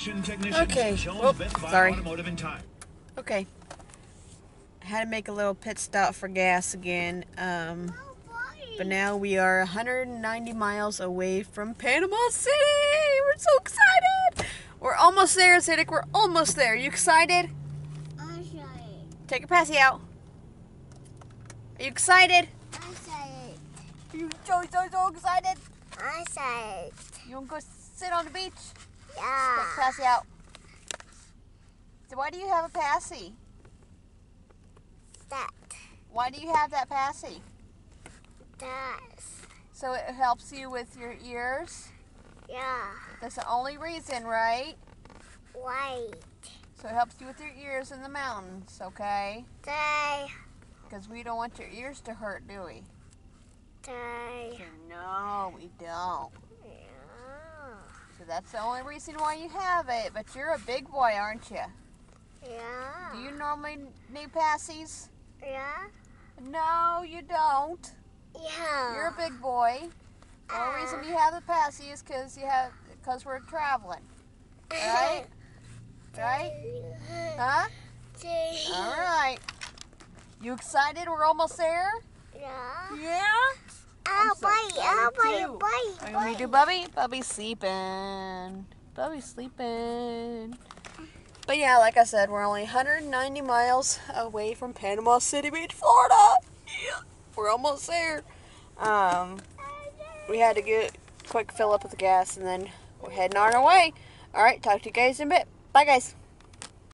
ignition technicians. Okay. Jones Whoop, Best Buy sorry. Automotive and Tire. Okay. Had to make a little pit stop for gas again. Um, but now we are 190 miles away from Panama City. We're so excited. We're almost there, Acidic. We're almost there. You excited? I'm sorry. Take your passy out. Are you excited? I'm sorry. You so so so excited? I'm sorry. You want to go sit on the beach? Yeah. passy out. So why do you have a passy? That. Why do you have that passy? That's. So it helps you with your ears. Yeah. That's the only reason, right? Right. So it helps you with your ears in the mountains, okay? Day. Because we don't want your ears to hurt, do we? Day. No, we don't. That's the only reason why you have it. But you're a big boy, aren't you? Yeah. Do you normally need passies? Yeah. No, you don't. Yeah. You're a big boy. The only reason uh. you have the passy is because you have because we're traveling, right? Right? Huh? All right. You excited? We're almost there. Yeah. Yeah. I'll so bite. I'll excited, bite. too. Bite. Are you want me to do Bubby? Bubby's sleeping. Bubby's sleeping. But yeah, like I said, we're only 190 miles away from Panama City Beach, Florida. Yeah, we're almost there. Um, we had to get quick fill up with the gas, and then we're heading on our way. All right, talk to you guys in a bit. Bye, guys.